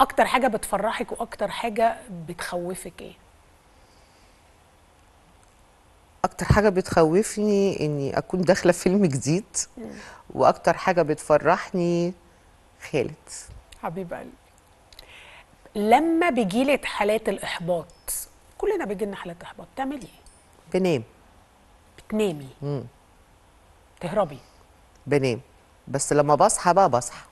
أكتر حاجة بتفرحك وأكتر حاجة بتخوفك إيه؟ أكتر حاجة بتخوفني إني أكون داخلة فيلم جديد وأكتر حاجة بتفرحني خالد. حبيب قلبي. لما بيجيلك حالات الإحباط كلنا بيجيلنا حالات إحباط بتعملي إيه؟ بنام. بتنامي. تهربي بنام. بس لما بصحى بقى بصحى.